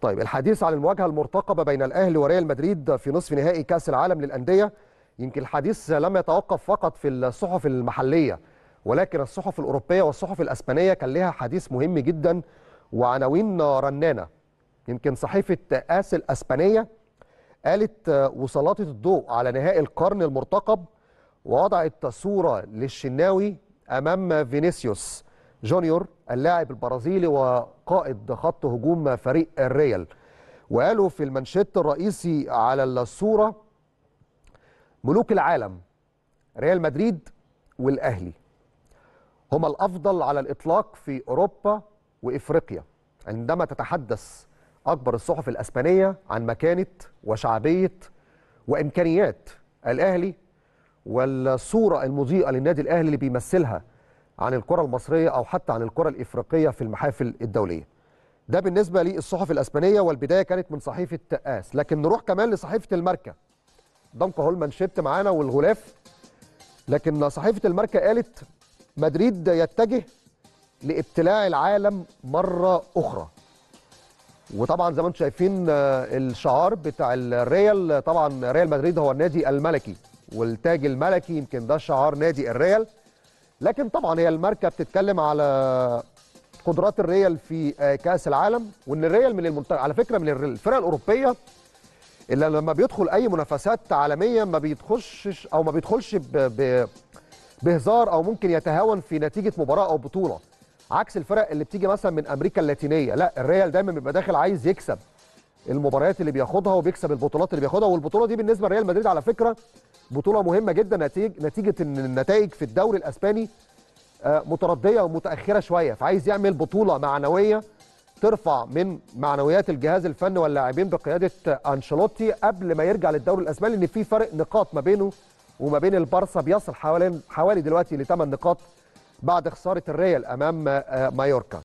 طيب الحديث عن المواجهه المرتقبة بين الأهلي وريال مدريد في نصف نهائي كأس العالم للأندية. يمكن الحديث لم يتوقف فقط في الصحف المحلية ولكن الصحف الأوروبية والصحف الأسبانية كان لها حديث مهم جدا وعناوين رنانة. يمكن صحيفة آس الأسبانية قالت وسلطت الضوء على نهائي القرن المرتقب ووضعت صورة للشناوي أمام فينيسيوس. جونيور اللاعب البرازيلي وقائد خط هجوم فريق الريال. وقالوا في المنشط الرئيسي على الصورة ملوك العالم ريال مدريد والأهلي هما الأفضل على الإطلاق في أوروبا وإفريقيا عندما تتحدث أكبر الصحف الأسبانية عن مكانة وشعبية وإمكانيات الأهلي والصورة المضيئة للنادي الأهلي اللي بيمثلها عن الكرة المصرية أو حتى عن الكرة الإفريقية في المحافل الدولية. ده بالنسبة للصحف الأسبانية والبداية كانت من صحيفة تقاس، لكن نروح كمان لصحيفة الماركه. ضمك اهو المانشيت معانا والغلاف لكن صحيفة الماركه قالت مدريد يتجه لابتلاع العالم مرة أخرى. وطبعا زي ما أنتم شايفين الشعار بتاع الريال طبعا ريال مدريد هو النادي الملكي والتاج الملكي يمكن ده شعار نادي الريال لكن طبعا هي الماركة بتتكلم على قدرات الريال في كأس العالم وإن الريال من المنتخب على فكرة من الفرق الأوروبية اللي لما بيدخل أي منافسات عالمية ما بيدخلش أو ما بيدخلش ب... ب... بهزار أو ممكن يتهاون في نتيجة مباراة أو بطولة. عكس الفرق اللي بتيجي مثلا من أمريكا اللاتينية. لا الريال دايما بيبقى داخل عايز يكسب المباريات اللي بياخدها وبيكسب البطولات اللي بياخدها والبطولة دي بالنسبة لريال مدريد على فكرة بطولة مهمة جدا نتيجه نتيجة إن النتائج في الدوري الأسباني مترديه ومتأخرة شوية فعايز يعمل بطولة معنوية ترفع من معنويات الجهاز الفني واللاعبين بقيادة أنشيلوتي قبل ما يرجع للدوري الأسباني لأن في فرق نقاط ما بينه وما بين البارسا بيصل حوالي حوالي دلوقتي لثمان نقاط بعد خسارة الريال أمام مايوركا.